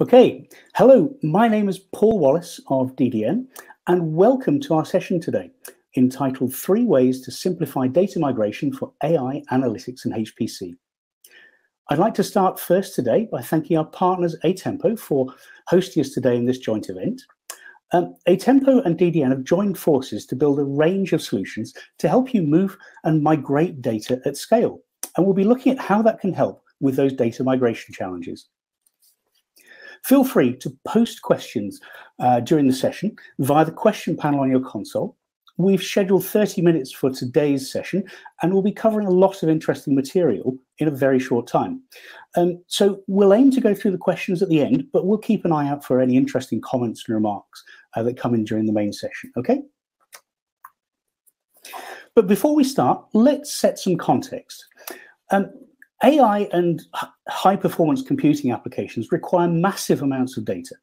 Okay, hello, my name is Paul Wallace of DDN, and welcome to our session today entitled Three Ways to Simplify Data Migration for AI Analytics and HPC. I'd like to start first today by thanking our partners Atempo for hosting us today in this joint event. Um, Atempo and DDN have joined forces to build a range of solutions to help you move and migrate data at scale. And we'll be looking at how that can help with those data migration challenges. Feel free to post questions uh, during the session via the question panel on your console. We've scheduled 30 minutes for today's session, and we'll be covering a lot of interesting material in a very short time. Um, so we'll aim to go through the questions at the end, but we'll keep an eye out for any interesting comments and remarks uh, that come in during the main session, okay? But before we start, let's set some context. Um, AI and high performance computing applications require massive amounts of data.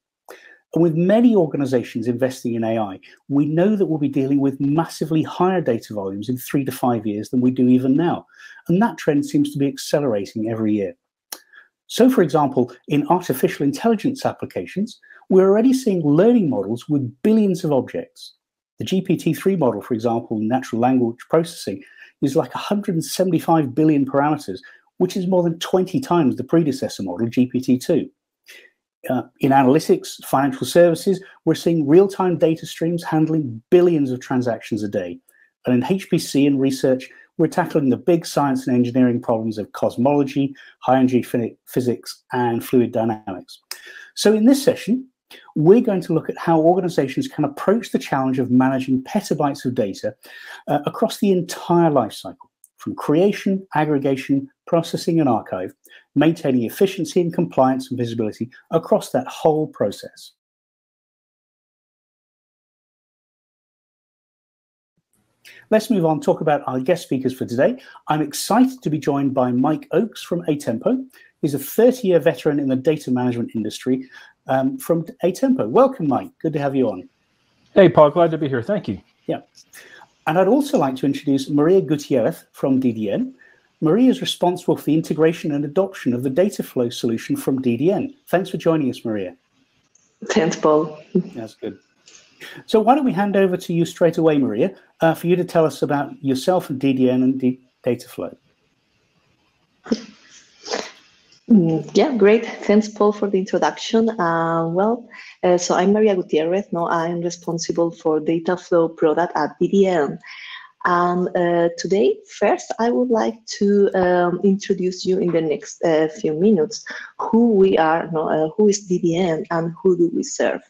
And with many organizations investing in AI, we know that we'll be dealing with massively higher data volumes in three to five years than we do even now. And that trend seems to be accelerating every year. So, for example, in artificial intelligence applications, we're already seeing learning models with billions of objects. The GPT-3 model, for example, in natural language processing, is like 175 billion parameters which is more than 20 times the predecessor model, GPT-2. Uh, in analytics, financial services, we're seeing real-time data streams handling billions of transactions a day. And in HPC and research, we're tackling the big science and engineering problems of cosmology, high-energy physics, and fluid dynamics. So in this session, we're going to look at how organizations can approach the challenge of managing petabytes of data uh, across the entire life cycle from creation, aggregation, processing, and archive, maintaining efficiency and compliance and visibility across that whole process. Let's move on, talk about our guest speakers for today. I'm excited to be joined by Mike Oakes from Atempo. He's a 30-year veteran in the data management industry um, from Atempo. Welcome, Mike. Good to have you on. Hey, Paul. Glad to be here. Thank you. Yeah. And I'd also like to introduce Maria Gutierrez from DDN. Maria is responsible for the integration and adoption of the data flow solution from DDN. Thanks for joining us, Maria. Thanks, Paul. That's good. So why don't we hand over to you straight away, Maria, uh, for you to tell us about yourself and DDN and D data flow. Mm, yeah, great. Thanks, Paul, for the introduction. Uh, well, uh, so I'm Maria Gutierrez. No, I'm responsible for data flow product at DDN. And uh, today, first, I would like to um, introduce you in the next uh, few minutes who we are, no, uh, who is DDN, and who do we serve.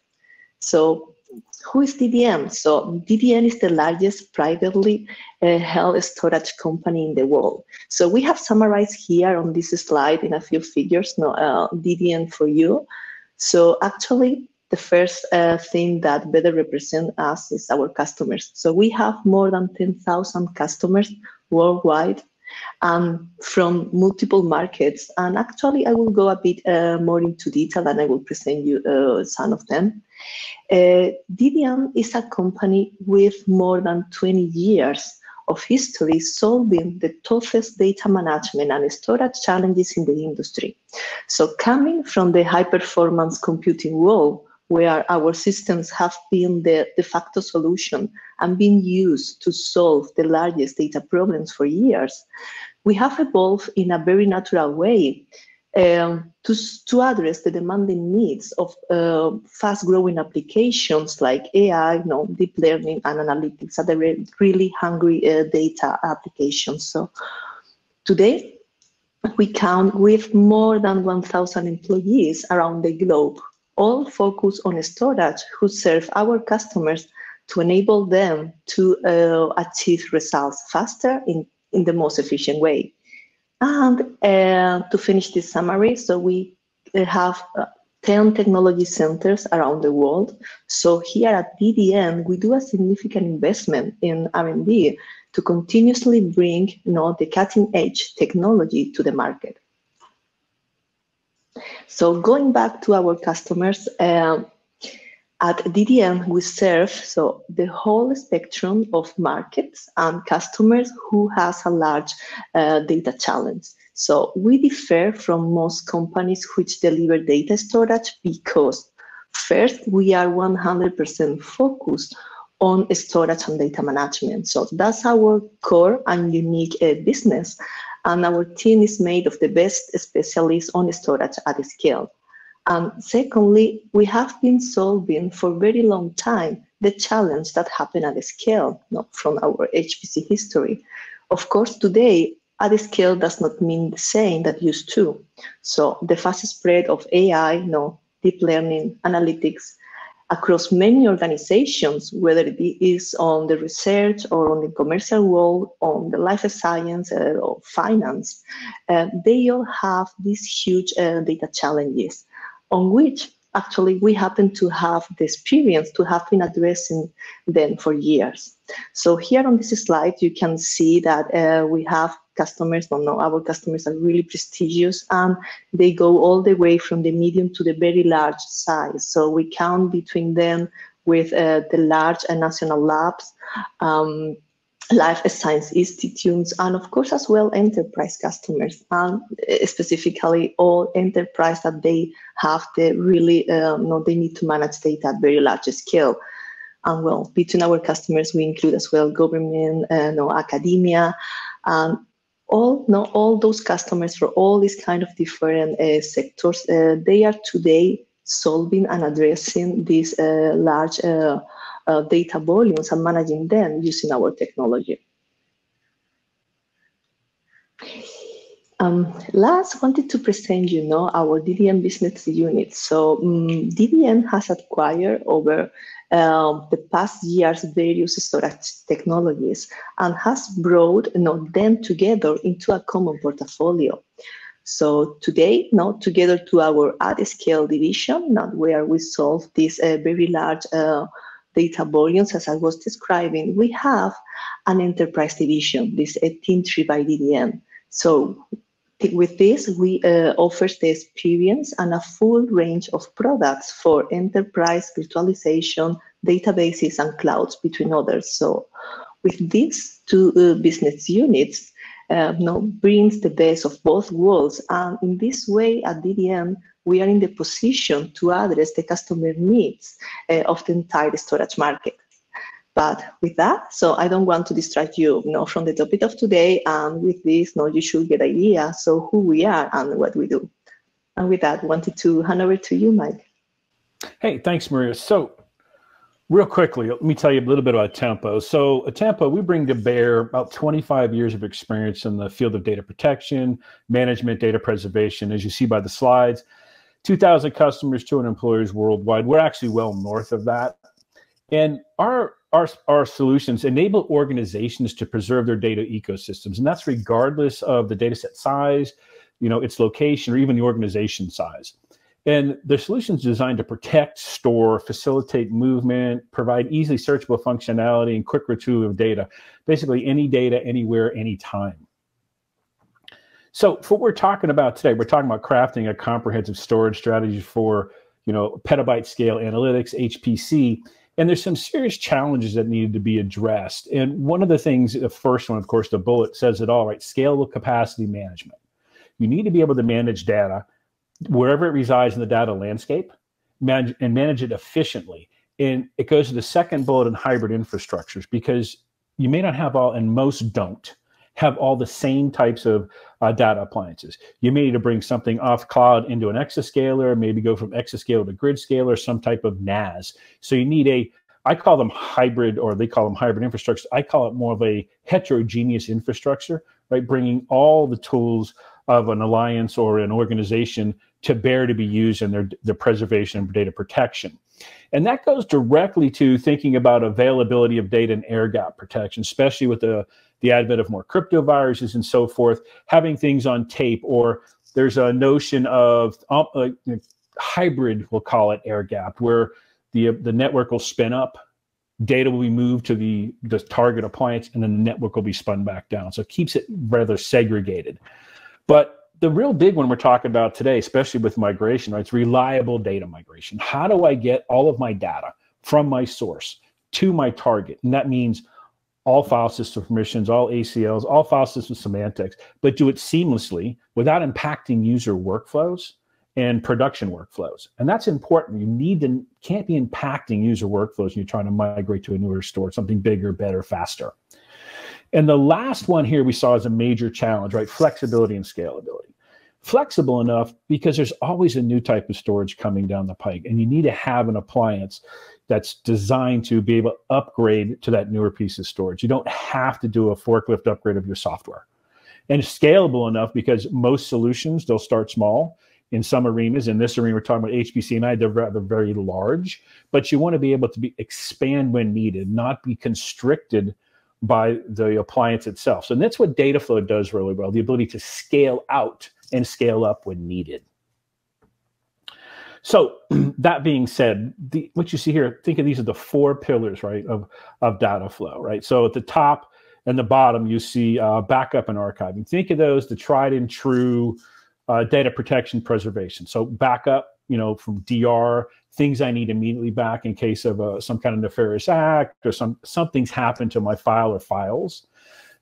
So who is DDN? So DDN is the largest privately uh, held storage company in the world. So we have summarized here on this slide in a few figures, no, uh, DDN for you. So actually, the first uh, thing that better represent us is our customers. So we have more than 10,000 customers worldwide um, from multiple markets. And actually, I will go a bit uh, more into detail and I will present you uh, some of them. Uh, DDN is a company with more than 20 years of history solving the toughest data management and storage challenges in the industry. So coming from the high performance computing world, where our systems have been the de facto solution and been used to solve the largest data problems for years, we have evolved in a very natural way um, to, to address the demanding needs of uh, fast-growing applications like AI, you know, deep learning and analytics are the really hungry uh, data applications. So today, we count with more than 1,000 employees around the globe, all focus on storage who serve our customers to enable them to uh, achieve results faster in, in the most efficient way. And uh, to finish this summary, so we uh, have uh, 10 technology centers around the world. So here at DDN, we do a significant investment in R&D to continuously bring you know, the cutting edge technology to the market. So going back to our customers, uh, at DDN we serve so the whole spectrum of markets and customers who has a large uh, data challenge. So we differ from most companies which deliver data storage because first, we are 100% focused on storage and data management. So that's our core and unique uh, business. And our team is made of the best specialists on storage at scale. And secondly, we have been solving for a very long time the challenge that happened at scale, not from our HPC history. Of course, today, at scale does not mean the same that used to. So the fast spread of AI, you know, deep learning, analytics, across many organizations, whether it is on the research or on the commercial world, on the life science uh, or finance, uh, they all have these huge uh, data challenges on which actually we happen to have the experience to have been addressing them for years. So here on this slide, you can see that uh, we have customers, don't know. our customers are really prestigious and they go all the way from the medium to the very large size. So we count between them with uh, the large and national labs, um, life science institutes, and of course as well enterprise customers, and uh, specifically all enterprise that they have the really, um, no, they need to manage data at very large scale. And well, between our customers, we include as well government, uh, no, academia, and all no all those customers for all these kind of different uh, sectors uh, they are today solving and addressing these uh, large uh, uh, data volumes and managing them using our technology um, last, wanted to present you know our DDN business unit. So um, mm, DDN has acquired over um, the past years various storage technologies and has brought you know, them together into a common portfolio. So today, now together to our at scale division, not where we solve these uh, very large uh, data volumes, as I was describing, we have an enterprise division, this uh, Tintri by DDN. So with this, we uh, offer the experience and a full range of products for enterprise virtualization, databases, and clouds, between others. So with these two uh, business units, uh, you brings the best of both worlds. And in this way, at DDN, we are in the position to address the customer needs uh, of the entire storage market. But with that, so I don't want to distract you, you know, from the topic of today. And with this, you you should get idea. So who we are and what we do. And with that, wanted to hand over to you, Mike. Hey, thanks, Maria. So real quickly, let me tell you a little bit about Tempo. So at Tempo, we bring to bear about 25 years of experience in the field of data protection, management, data preservation. As you see by the slides, 2,000 customers, 200 employers worldwide. We're actually well north of that. And our our, our solutions enable organizations to preserve their data ecosystems, and that's regardless of the data set size, you know, its location, or even the organization size. And the solutions designed to protect, store, facilitate movement, provide easily searchable functionality, and quick retrieval of data. Basically, any data, anywhere, anytime. So, for what we're talking about today, we're talking about crafting a comprehensive storage strategy for, you know, petabyte scale analytics, HPC, and there's some serious challenges that needed to be addressed. And one of the things, the first one, of course, the bullet says it all, right? Scalable capacity management. You need to be able to manage data wherever it resides in the data landscape manage, and manage it efficiently. And it goes to the second bullet in hybrid infrastructures because you may not have all, and most don't have all the same types of uh, data appliances. You may need to bring something off cloud into an exascaler, maybe go from exascaler to grid scale or some type of NAS. So you need a, I call them hybrid, or they call them hybrid infrastructure. I call it more of a heterogeneous infrastructure, right? Bringing all the tools of an alliance or an organization to bear to be used in their, their preservation and data protection. And that goes directly to thinking about availability of data and air gap protection, especially with the the advent of more crypto viruses and so forth, having things on tape, or there's a notion of uh, hybrid, we'll call it air gap, where the the network will spin up, data will be moved to the the target appliance, and then the network will be spun back down. So it keeps it rather segregated. But the real big one we're talking about today, especially with migration, right? It's reliable data migration. How do I get all of my data from my source to my target? And that means all file system permissions, all ACLs, all file system semantics, but do it seamlessly without impacting user workflows and production workflows. And that's important. You need to can't be impacting user workflows when you're trying to migrate to a newer store, something bigger, better, faster. And the last one here we saw as a major challenge, right? Flexibility and scalability. Flexible enough because there's always a new type of storage coming down the pike, and you need to have an appliance that's designed to be able to upgrade to that newer piece of storage. You don't have to do a forklift upgrade of your software. And scalable enough because most solutions, they'll start small. In some arenas, in this arena, we're talking about HPC and AI, they're rather very large, but you want to be able to be expand when needed, not be constricted by the appliance itself. So that's what Dataflow does really well, the ability to scale out and scale up when needed. So that being said, the, what you see here, think of these as the four pillars, right, of, of data flow, right? So at the top and the bottom, you see uh, backup and archiving. Think of those, the tried and true uh, data protection preservation. So backup, you know, from DR, things I need immediately back in case of uh, some kind of nefarious act or some something's happened to my file or files.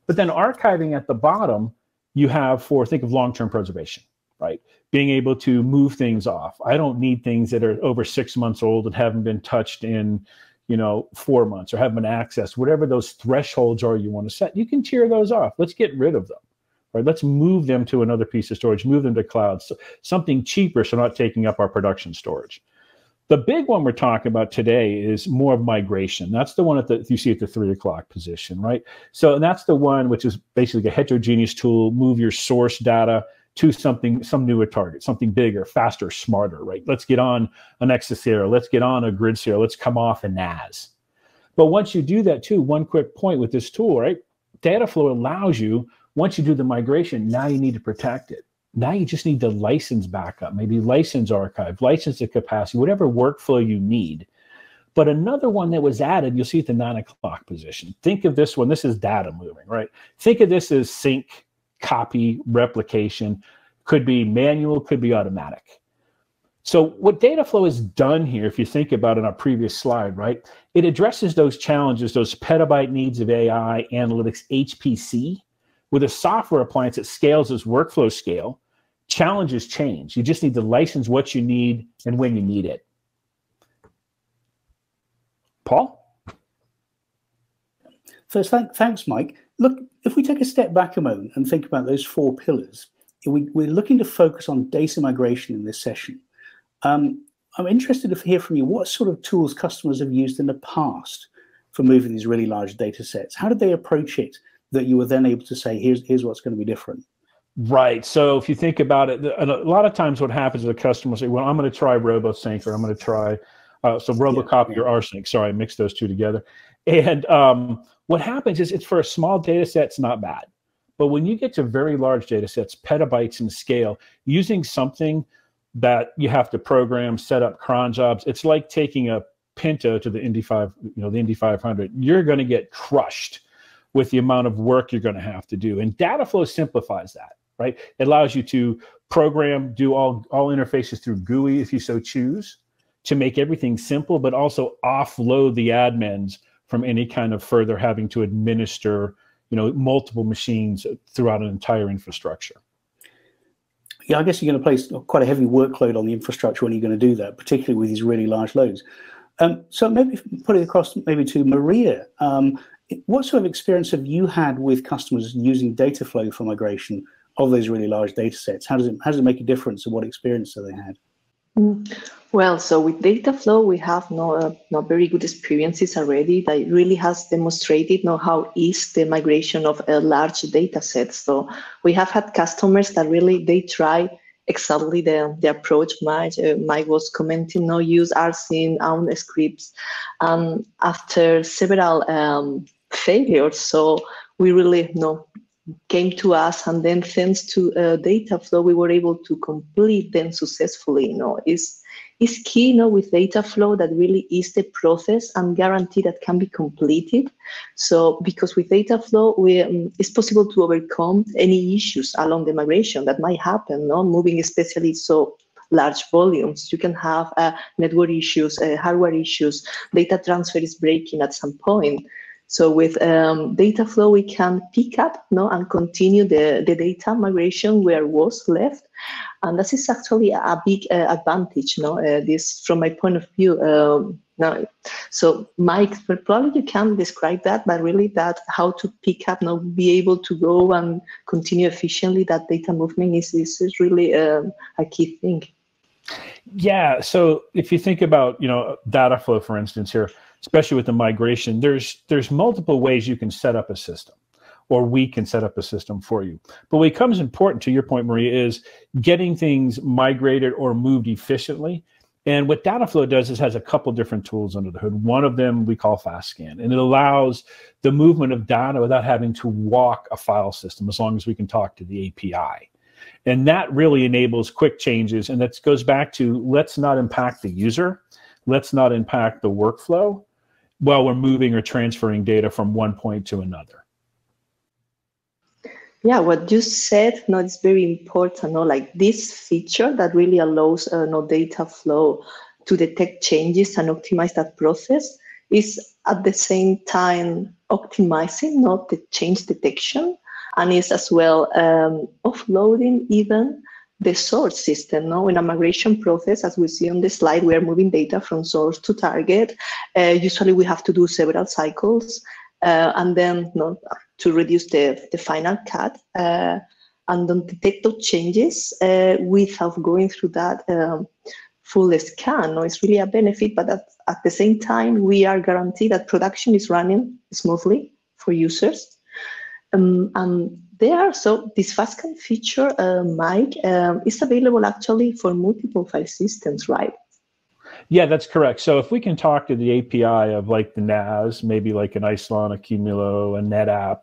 But then archiving at the bottom, you have for think of long-term preservation, right? being able to move things off. I don't need things that are over six months old and haven't been touched in, you know, four months or haven't been accessed. Whatever those thresholds are you want to set, you can tear those off. Let's get rid of them. Right? Let's move them to another piece of storage, move them to cloud, so something cheaper, so not taking up our production storage. The big one we're talking about today is more of migration. That's the one that you see at the three o'clock position, right? So and that's the one which is basically a heterogeneous tool, move your source data to something, some newer target, something bigger, faster, smarter, right? Let's get on an Exascaler. Let's get on a GridScaler. Let's come off a NAS. But once you do that too, one quick point with this tool, right? Dataflow allows you, once you do the migration, now you need to protect it. Now you just need to license backup, maybe license archive, license the capacity, whatever workflow you need. But another one that was added, you'll see at the nine o'clock position. Think of this one. This is data moving, right? Think of this as sync copy, replication, could be manual, could be automatic. So what Dataflow has done here, if you think about it on a previous slide, right, it addresses those challenges, those petabyte needs of AI, analytics, HPC, with a software appliance that scales as workflow scale. Challenges change. You just need to license what you need and when you need it. Paul? First, thanks, Mike. Look, if we take a step back a moment and think about those four pillars, we, are looking to focus on data migration in this session. Um, I'm interested to hear from you what sort of tools customers have used in the past for moving these really large data sets. How did they approach it that you were then able to say, here's, here's what's going to be different? Right. So if you think about it, a lot of times what happens is a customer will say, well, I'm going to try RoboSync or I'm going to try, uh, so RoboCopy yeah, yeah. or RSync. Sorry, I mixed those two together. And um, what happens is it's for a small data set, it's not bad. But when you get to very large data sets, petabytes in scale, using something that you have to program, set up cron jobs, it's like taking a Pinto to the Indy 5, you know, the Indy 500. You're going to get crushed with the amount of work you're going to have to do. And Dataflow simplifies that, right? It allows you to program, do all, all interfaces through GUI if you so choose to make everything simple, but also offload the admins from any kind of further having to administer, you know, multiple machines throughout an entire infrastructure. Yeah, I guess you're going to place quite a heavy workload on the infrastructure when you're going to do that, particularly with these really large loads. Um, so maybe put it across maybe to Maria. Um, what sort of experience have you had with customers using data flow for migration of those really large data sets? How does it how does it make a difference and what experience have they had? Well, so with Dataflow, we have no, uh, very good experiences already that really has demonstrated know, how is the migration of a large data set. So we have had customers that really, they try exactly the, the approach Mike, uh, Mike was commenting, no use rsync, own scripts. Um, after several um, failures, so we really you know, came to us and then thanks to uh, Dataflow, we were able to complete them successfully. You know, is is key, you know, with data flow that really is the process and guarantee that can be completed. So because with Dataflow, we, um, it's possible to overcome any issues along the migration that might happen, no? moving especially so large volumes. You can have uh, network issues, uh, hardware issues, data transfer is breaking at some point So with um, data flow, we can pick up no, and continue the, the data migration where was left. And this is actually a big uh, advantage, no? Uh, this, from my point of view, um, no. So Mike, probably you can describe that, but really that how to pick up, no, be able to go and continue efficiently that data movement is, is really um, a key thing. Yeah. So if you think about, you know, data flow, for instance, here, especially with the migration, there's there's multiple ways you can set up a system, or we can set up a system for you. But what becomes important, to your point, Maria, is getting things migrated or moved efficiently. And what Dataflow does is has a couple different tools under the hood. One of them we call FastScan, and it allows the movement of data without having to walk a file system, as long as we can talk to the API. And that really enables quick changes. And that goes back to let's not impact the user, let's not impact the workflow while we're moving or transferring data from one point to another. Yeah, what you said, no, it's very important. No, like this feature that really allows uh, no data flow to detect changes and optimize that process is at the same time optimizing not the change detection and is as well um, offloading even the source system. No? In a migration process, as we see on the slide, we are moving data from source to target. Uh, usually we have to do several cycles uh, and then to reduce the, the final cut uh, and then detect those changes uh, without going through that um, full scan. No, it's really a benefit, but at, at the same time, we are guaranteed that production is running smoothly for users. Um, and there, so this FastScan feature, uh, Mike, um, is available actually for multiple file systems, right? Yeah, that's correct. So if we can talk to the API of like the NAS, maybe like an Isilon, a Qumulo, a NetApp,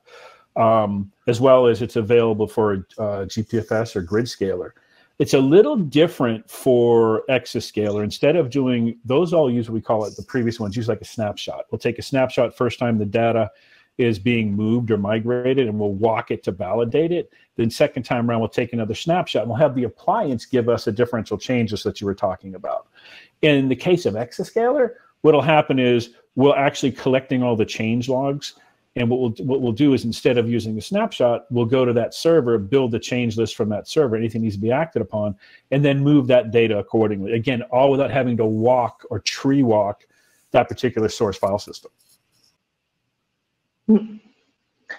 um, as well as it's available for uh, GPFS or GridScaler. It's a little different for Exascaler. Instead of doing those, all use what we call it the previous ones. Use like a snapshot. We'll take a snapshot first time the data is being moved or migrated and we'll walk it to validate it. Then second time around, we'll take another snapshot and we'll have the appliance give us a differential changes that you were talking about. In the case of Exascaler, what'll happen is we'll actually collecting all the change logs. And what we'll, what we'll do is instead of using a snapshot, we'll go to that server, build the change list from that server, anything needs to be acted upon, and then move that data accordingly. Again, all without having to walk or tree walk that particular source file system.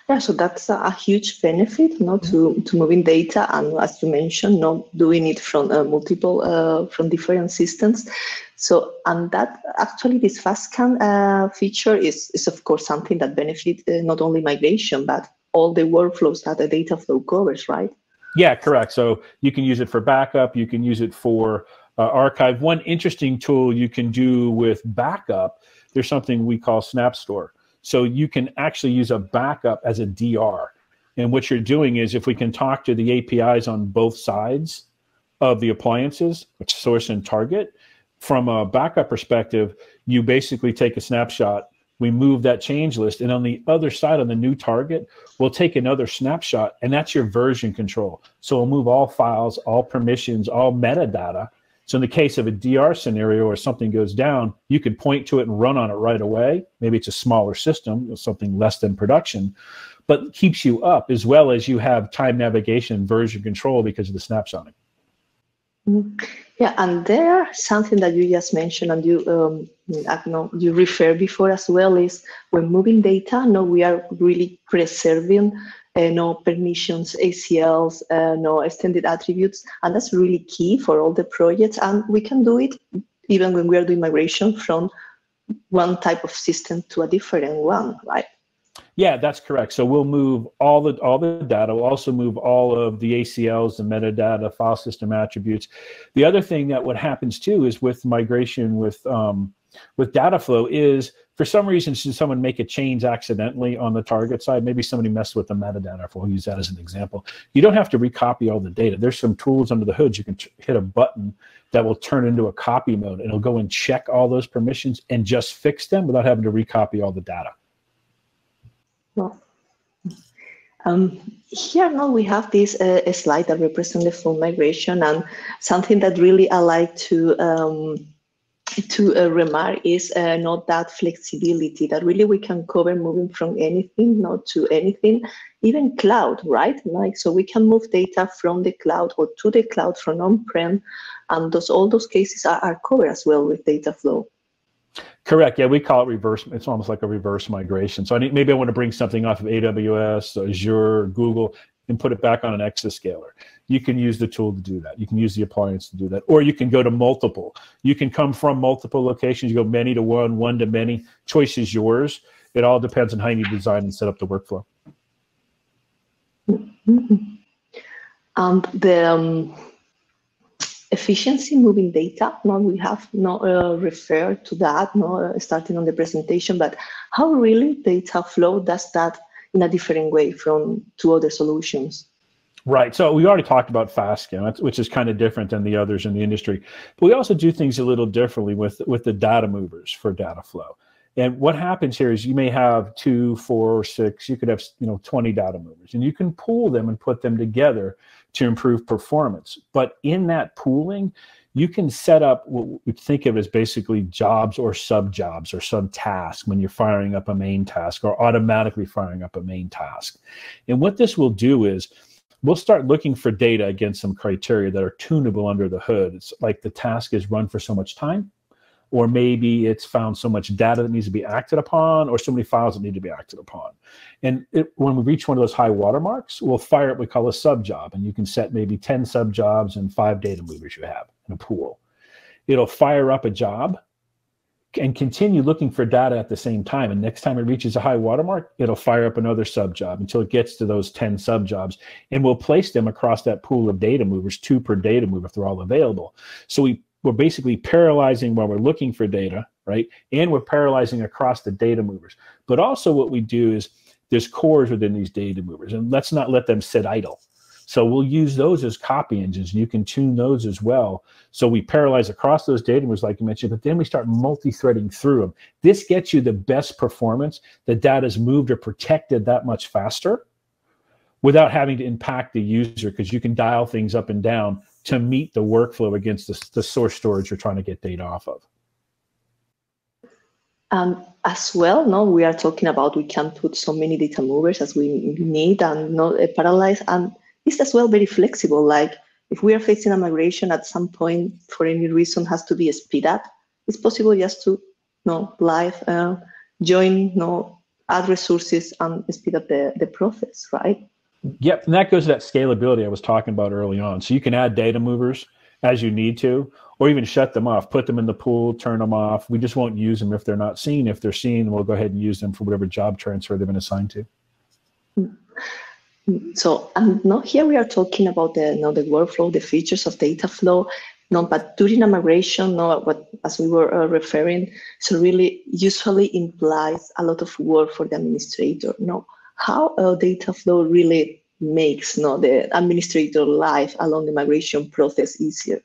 Yeah, so that's a, huge benefit, you know, to, to moving data and as you mentioned, not doing it from uh, multiple, uh, from different systems. So, and that actually this FastScan uh, feature is, is of course something that benefit uh, not only migration, but all the workflows that the data flow covers, right? Yeah, correct. So you can use it for backup, you can use it for uh, archive. One interesting tool you can do with backup, there's something we call SnapStore. So you can actually use a backup as a DR. And what you're doing is if we can talk to the APIs on both sides of the appliances, which source and target, from a backup perspective, you basically take a snapshot, we move that change list, and on the other side, on the new target, we'll take another snapshot, and that's your version control. So we'll move all files, all permissions, all metadata so in the case of a DR scenario or something goes down, you could point to it and run on it right away. Maybe it's a smaller system, something less than production, but keeps you up as well as you have time navigation version control because of the snapshotting. Mm-hmm. Yeah, and there something that you just mentioned and you um, I know you refer before as well is when moving data, no, we are really preserving no permissions, ACLs, uh, no extended attributes, and that's really key for all the projects. And we can do it even when we are doing migration from one type of system to a different one, right? Yeah, that's correct. So we'll move all the all the data. We'll also move all of the ACLs, the metadata, file system attributes. The other thing that what happens too is with migration with um, with data flow is for some reason, should someone make a change accidentally on the target side, maybe somebody messed with the metadata, if we'll use that as an example, you don't have to recopy all the data. There's some tools under the hood. You can hit a button that will turn into a copy mode. and It'll go and check all those permissions and just fix them without having to recopy all the data. Well, um, here now we have this uh, slide that represents the full migration and something that really I like to um, to uh, remark is uh, not that flexibility that really we can cover moving from anything not to anything even cloud right like so we can move data from the cloud or to the cloud from on-prem and those all those cases are, are covered as well with data flow Correct. Yeah, we call it reverse. It's almost like a reverse migration. So I need, maybe I want to bring something off of AWS, Azure, Google, and put it back on an exascaler. You can use the tool to do that. You can use the appliance to do that, or you can go to multiple. You can come from multiple locations. You go many to one, one to many. Choice is yours. It all depends on how you design and set up the workflow. Mm-hmm. Um, the um, efficiency moving data. No, we have not uh, referred to that. No, uh, starting on the presentation, but how really data flow does that in a different way from two other solutions. Right. So we already talked about FastScan, which is kind of different than the others in the industry. But we also do things a little differently with with the data movers for data flow. And what happens here is you may have two, four, or six. you could have you know 20 data movers, and you can pool them and put them together to improve performance. But in that pooling, you can set up what we think of as basically jobs or sub jobs or sub tasks when you're firing up a main task or automatically firing up a main task. And what this will do is we'll start looking for data against some criteria that are tunable under the hood. It's like the task is run for so much time, or maybe it's found so much data that needs to be acted upon, or so many files that need to be acted upon. And it, when we reach one of those high watermarks, we'll fire what we call a sub job, and you can set maybe 10 sub jobs and five data movers you have in a pool. It'll fire up a job and continue looking for data at the same time. And next time it reaches a high watermark, it'll fire up another sub job until it gets to those 10 sub jobs. And we'll place them across that pool of data movers, two per data mover if they're all available. So we, we're basically paralyzing while we're looking for data, right? And we're paralyzing across the data movers. But also what we do is there's cores within these data movers, and let's not let them sit idle. So we'll use those as copy engines. And you can tune those as well. So we parallelize across those data movers, like you mentioned, but then we start multi-threading through them. This gets you the best performance. The data is moved or protected that much faster without having to impact the user because you can dial things up and down to meet the workflow against the, the source storage you're trying to get data off of. Um, as well, no, we are talking about we can put so many data movers as we need and not uh, parallelize. And it's as well very flexible. Like if we are facing a migration at some point for any reason has to be speed up, it's possible just to you know, live uh, join, you know, add resources and speed up the, the process, right? Yep, and that goes to that scalability I was talking about early on. So you can add data movers as you need to, or even shut them off, put them in the pool, turn them off. We just won't use them if they're not seen. If they're seen, we'll go ahead and use them for whatever job transfer they've been assigned to. So um, now here we are talking about the, you know, the workflow, the features of data flow. No, but during a migration, no, what as we were uh, referring, so really usually implies a lot of work for the administrator. No, how uh, data flow really makes no the administrator life along the migration process easier.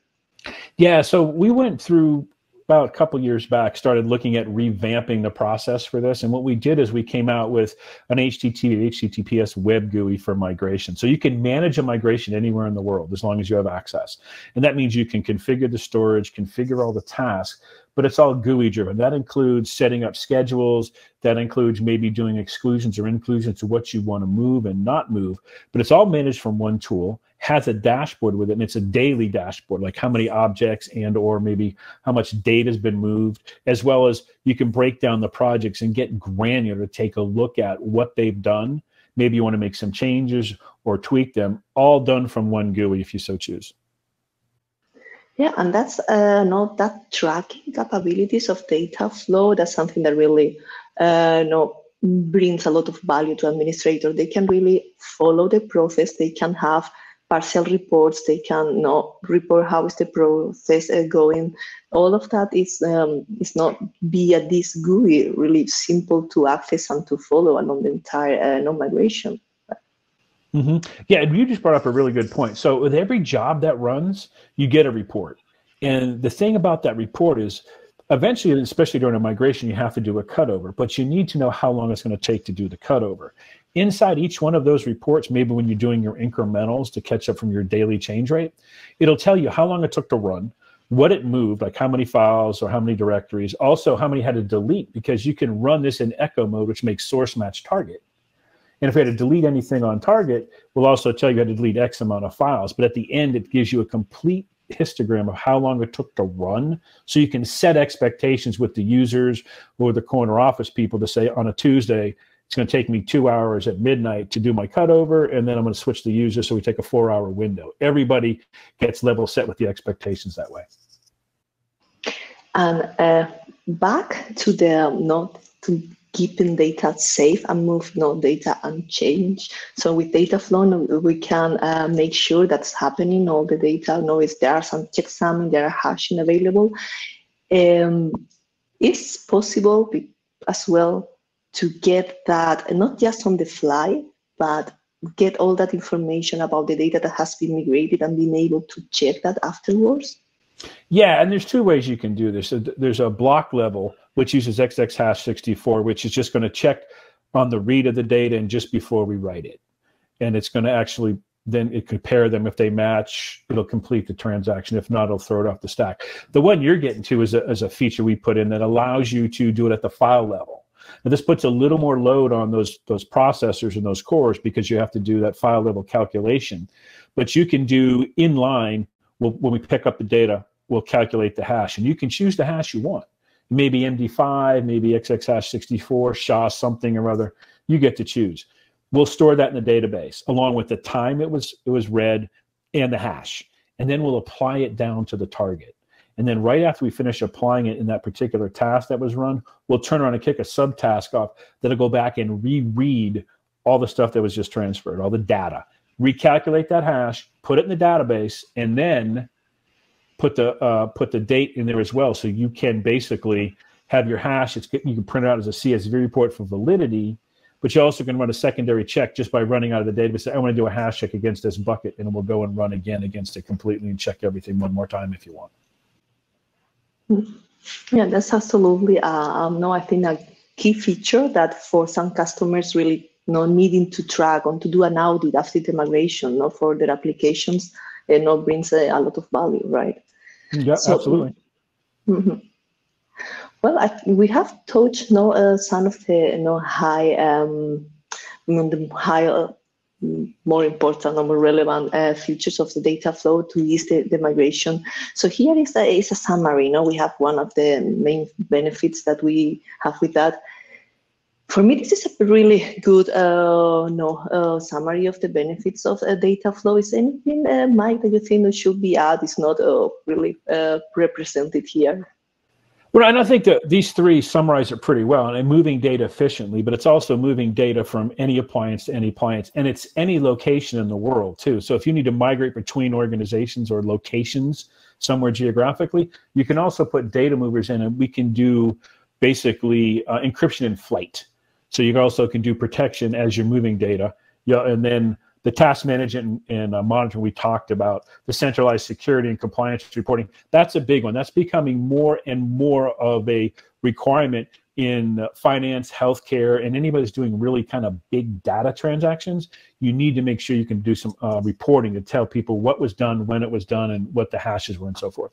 Yeah, so we went through about a couple years back started looking at revamping the process for this. And what we did is we came out with an http https web gui for migration. So you can manage a migration anywhere in the world as long as you have access. And that means you can configure the storage configure all the tasks but it's all GUI driven. That includes setting up schedules. That includes maybe doing exclusions or inclusions to what you want to move and not move. But it's all managed from one tool has a dashboard with it and it's a daily dashboard like how many objects and or maybe how much data has been moved as well as you can break down the projects and get granular to take a look at what they've done maybe you want to make some changes or tweak them all done from one GUI if you so choose yeah and that's uh not that tracking capabilities of data flow that's something that really uh no brings a lot of value to administrator they can really follow the process they can have partial reports. They can know, report how is the process uh, going. All of that is um, is not via this GUI, really simple to access and to follow along the entire uh, no migration. Mm-hmm. Yeah, you just brought up a really good point. So with every job that runs, you get a report. And the thing about that report is eventually, especially during a migration, you have to do a cutover, but you need to know how long it's going to take to do the cutover. Inside each one of those reports, maybe when you're doing your incrementals to catch up from your daily change rate, it'll tell you how long it took to run, what it moved, like how many files or how many directories, also how many had to delete, because you can run this in echo mode, which makes source match target. And if we had to delete anything on target, we'll also tell you how to delete X amount of files. But at the end, it gives you a complete histogram of how long it took to run. So you can set expectations with the users or the corner office people to say on a Tuesday, it's going to take me two hours at midnight to do my cutover, and then I'm going to switch the user. So we take a four hour window. Everybody gets level set with the expectations that way. And uh, back to the not to keeping data safe and move no data unchanged. So with Dataflow, we can uh, make sure that's happening. All the data, know if there are some checksum, there are hashing available. Um, it's possible as well to get that not just on the fly, but get all that information about the data that has been migrated and being able to check that afterwards? Yeah, and there's two ways you can do this. There's a block level which uses XX hash 64, which is just going to check on the read of the data and just before we write it. And it's going to actually then it compare them. If they match, it'll complete the transaction. If not, it'll throw it off the stack. The one you're getting to is a, is a feature we put in that allows you to do it at the file level. Now, this puts a little more load on those those processors and those cores because you have to do that file level calculation. But you can do inline we'll, when we pick up the data, we'll calculate the hash, and you can choose the hash you want. Maybe MD5, maybe XX hash 64, SHA something or other. You get to choose. We'll store that in the database along with the time it was it was read and the hash, and then we'll apply it down to the target. And then right after we finish applying it in that particular task that was run, we'll turn around and kick a subtask off that'll go back and reread all the stuff that was just transferred, all the data, recalculate that hash, put it in the database, and then put the uh, put the date in there as well. So you can basically have your hash. It's you can print it out as a CSV report for validity, but you also can run a secondary check just by running out of the database. I want to do a hash check against this bucket, and we'll go and run again against it completely and check everything one more time if you want. Yeah, that's absolutely, uh, um, no, I think a key feature that for some customers really you know, needing to track on to do an audit after the migration you know, for their applications, it you know, brings a, a lot of value, right? Yeah, so, absolutely. Mm-hmm. Well, I, we have touched know, uh, some of the you know, high, um, the high uh, more important or more relevant uh, features of the data flow to ease the, the migration. So here is a, is a summary. You know, we have one of the main benefits that we have with that. For me, this is a really good uh, no, uh, summary of the benefits of uh, data flow. Is anything, uh, Mike, that you think should be added? Is not uh, really uh, represented here. Well, and I think that these three summarize it pretty well. And moving data efficiently, but it's also moving data from any appliance to any appliance, and it's any location in the world too. So if you need to migrate between organizations or locations somewhere geographically, you can also put data movers in, and we can do basically uh, encryption in flight. So you also can do protection as you're moving data. Yeah, and then the task management and, and uh, monitoring we talked about, the centralized security and compliance reporting, that's a big one. That's becoming more and more of a requirement in finance, healthcare, and anybody that's doing really kind of big data transactions. You need to make sure you can do some uh, reporting to tell people what was done, when it was done, and what the hashes were, and so forth.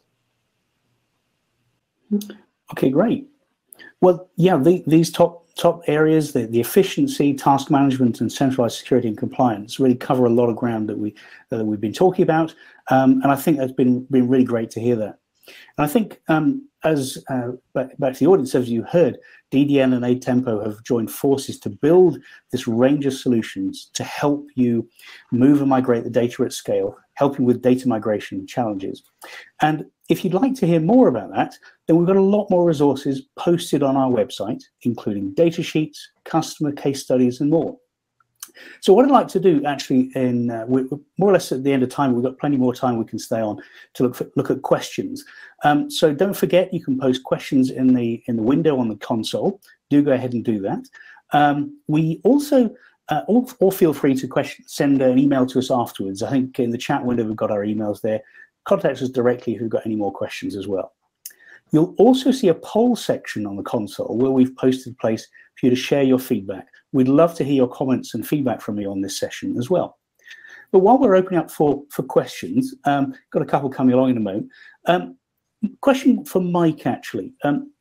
Okay, great. Well, yeah, the, these top top areas, the, the efficiency, task management, and centralized security and compliance really cover a lot of ground that we that we've been talking about, um, and I think that's been been really great to hear that. And I think um, as uh, back, back to the audience, as you heard, DDN and Atempo have joined forces to build this range of solutions to help you move and migrate the data at scale, helping with data migration challenges. And if you'd like to hear more about that, then we've got a lot more resources posted on our website, including data sheets, customer case studies, and more. So what I'd like to do actually in uh, we're more or less at the end of time, we've got plenty more time we can stay on to look for, look at questions. Um, so don't forget you can post questions in the in the window on the console. Do go ahead and do that. Um, we also uh, or, or, feel free to question, send an email to us afterwards. I think in the chat window we've got our emails there. Contact us directly if you've got any more questions as well. You'll also see a poll section on the console where we've posted a place for you to share your feedback. We'd love to hear your comments and feedback from you on this session as well. But while we're opening up for, for questions, um, got a couple coming along in a moment. Um, question for Mike, actually. Um,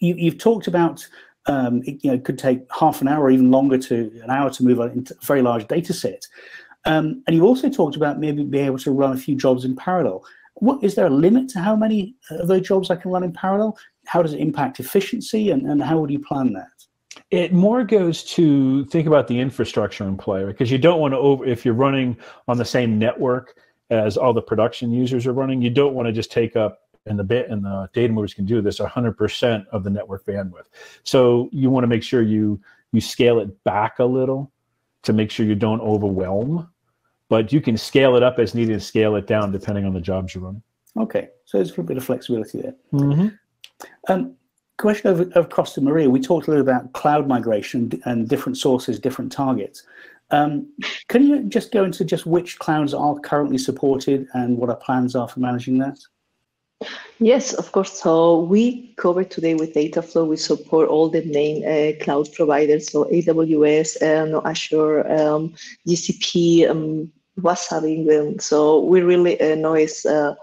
you, have talked about um, it, you know, it could take half an hour or even longer to an hour to move on into a very large data set. Um, and you also talked about maybe being able to run a few jobs in parallel. What is there a limit to how many of those jobs I can run in parallel? How does it impact efficiency, and, and how would you plan that? It more goes to think about the infrastructure in play, because you don't want to over if you're running on the same network as all the production users are running, you don't want to just take up and the bit and the data movers can do this 100% of the network bandwidth. So you want to make sure you you scale it back a little to make sure you don't overwhelm, but you can scale it up as needed and scale it down depending on the jobs you're running. Okay, so there's a little bit of flexibility there. Mm-hmm. Um, question of, of Costa Maria. We talked a little about cloud migration and different sources, different targets. Um, can you just go into just which clouds are currently supported and what our plans are for managing that? Yes, of course. So we cover today with Dataflow. We support all the main uh, cloud providers, so AWS, uh, Azure, um, GCP, um, Wasabi. So we really uh, know is uh,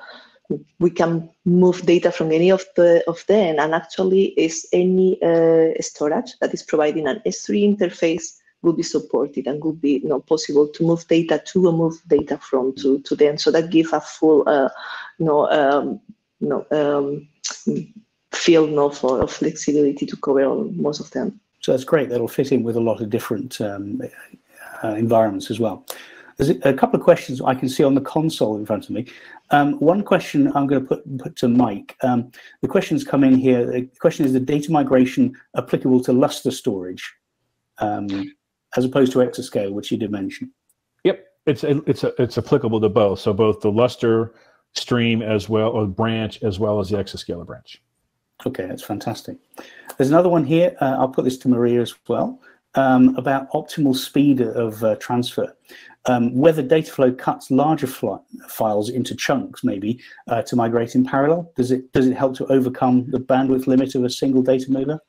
we can move data from any of the of them, and actually, is any uh, storage that is providing an S3 interface will be supported and will be you know, possible to move data to or move data from to, to them. So that gives a full uh, you know, um, no um, field no for of flexibility to cover most of them. So that's great. That'll fit in with a lot of different um, uh, environments as well. There's a, couple of questions I can see on the console in front of me. Um, one question I'm going to put, put to Mike. Um, the questions come in here. The question is the data migration applicable to Lustre storage um, as opposed to Exascaler, which you did mention? Yep, it's it's it's applicable to both. So both the Lustre stream as well, or branch, as well as the Exascaler branch. Okay, that's fantastic. There's another one here. Uh, I'll put this to Maria as well um, about optimal speed of uh, transfer. Um, whether Dataflow cuts larger files into chunks, maybe uh, to migrate in parallel. Does it does it help to overcome the bandwidth limit of a single data mover?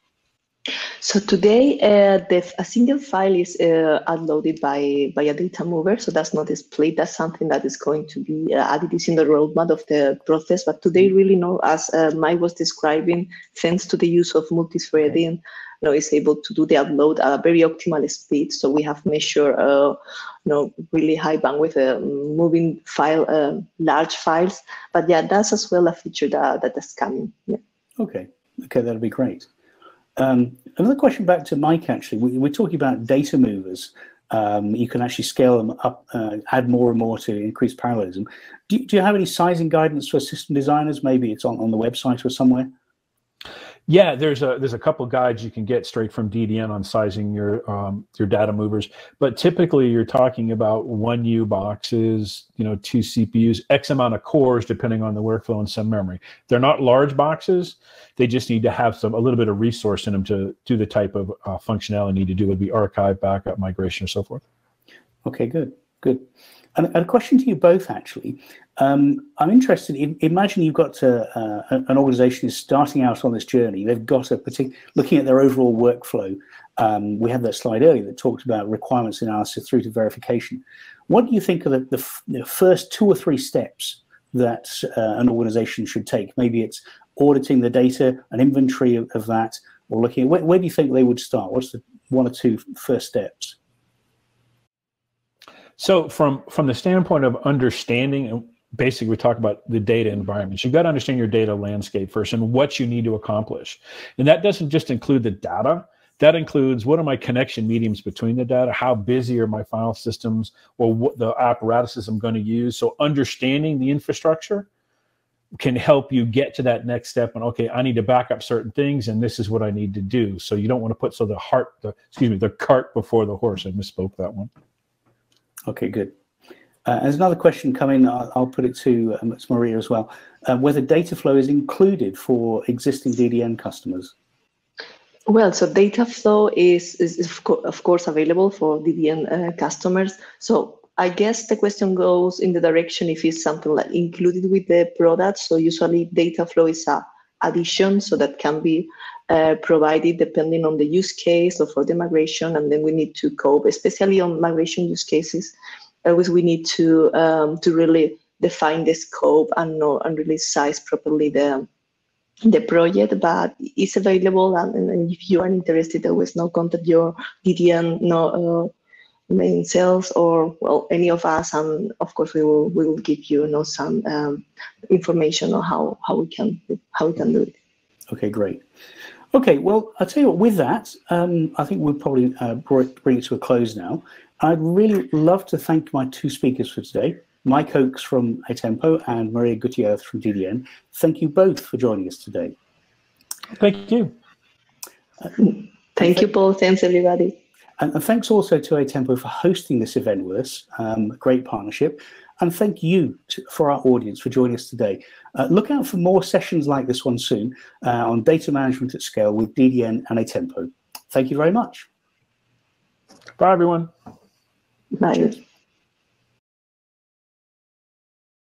So today, uh, the, a single file is uh, uploaded by, by a data mover, so that's not displayed. That's something that is going to be uh, added in the roadmap of the process. But today, really, no, as uh, Mike was describing, thanks to the use of multi-threading, you know, is able to do the upload at a very optimal speed. So we have measured, uh, you know, really high bandwidth, uh, moving file, uh, large files. But yeah, that's as well a feature that that is coming. Yeah. Okay. Okay, that'll be great. Um, another question back to Mike, actually. We, are talking about data movers. Um, you can actually scale them up, uh, add more and more to increase parallelism. Do, do, you have any sizing guidance for system designers? Maybe it's on, on the website or somewhere? Yeah, there's a there's a couple guides you can get straight from DDN on sizing your um, your data movers, but typically you're talking about one U boxes, you know, two CPUs, X amount of cores depending on the workflow and some memory. They're not large boxes; they just need to have some a little bit of resource in them to do the type of uh, functionality need to do. Would be archive, backup, migration, or so forth. Okay, good, good. And a question to you both, actually. Um, I'm interested in, imagine you've got to, uh, an organization is starting out on this journey. They've got a particular, looking at their overall workflow. Um, we had that slide earlier that talked about requirements analysis through to verification. What do you think are the, the, the first two or three steps that uh, an organization should take? Maybe it's auditing the data, an inventory of, of that, or looking at where, where do you think they would start? What's the one or two first steps? So from from the standpoint of understanding, basically we talk about the data environments. You've got to understand your data landscape first and what you need to accomplish. And that doesn't just include the data. That includes what are my connection mediums between the data, how busy are my file systems, or what the apparatuses I'm going to use. So understanding the infrastructure can help you get to that next step and okay i need to back up certain things and this is what i need to do so you don't want to put so the heart the excuse me the cart before the horse i misspoke that one Okay, good. Uh, there's another question coming. I'll, I'll put it to um, Maria as well. Uh, whether data flow is included for existing DDN customers. Well, so data flow is, is, is of course available for DDN uh, customers. So I guess the question goes in the direction if it's something like included with the product. So usually data flow is a addition, so that can be uh, provided depending on the use case or for the migration, and then we need to cope, especially on migration use cases. Always we need to um, to really define the scope and know and really size properly the the project, but it's available. And, and if you are interested, always no contact your DDN no uh, main sales or well any of us, and of course we will we will give you, you know some um, information on how how we can how we can do it. Okay, great. Okay, well, I'll tell you what, with that, um, I think we'll probably uh, bring it to a close now. I'd really love to thank my two speakers for today, Mike Oakes from Atempo and Maria Gutierrez from DDN. Thank you both for joining us today. Thank you. Uh, thank you, Paul. Thanks, everybody. And, and, thanks also to Atempo for hosting this event with us. Um, great partnership. And thank you to, for our audience for joining us today. Uh, look out for more sessions like this one soon uh, on data management at scale with DDN and Atempo. Thank you very much. Bye, everyone. Bye.